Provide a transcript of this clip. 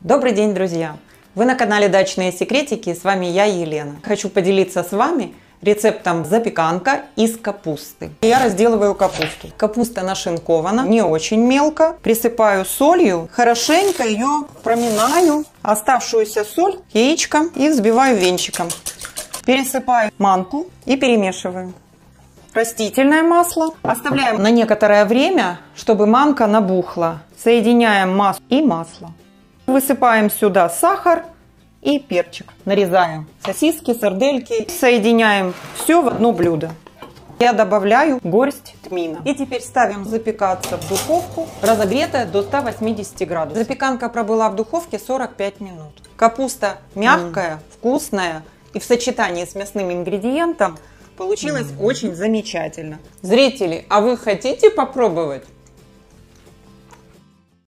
Добрый день, друзья! Вы на канале Дачные секретики, с вами я, Елена. Хочу поделиться с вами рецептом запеканка из капусты. Я разделываю капусту. Капуста нашинкована, не очень мелко. Присыпаю солью, хорошенько ее проминаю. Оставшуюся соль яичком и взбиваю венчиком. Пересыпаю манку и перемешиваю. Растительное масло оставляем на некоторое время, чтобы манка набухла. Соединяем масло и масло. Высыпаем сюда сахар и перчик. Нарезаем сосиски, сардельки. Соединяем все в одно блюдо. Я добавляю горсть тмина. И теперь ставим запекаться в духовку, разогретая до 180 градусов. Запеканка пробыла в духовке 45 минут. Капуста мягкая, mm. вкусная и в сочетании с мясным ингредиентом получилось mm. очень замечательно. Зрители, а вы хотите попробовать?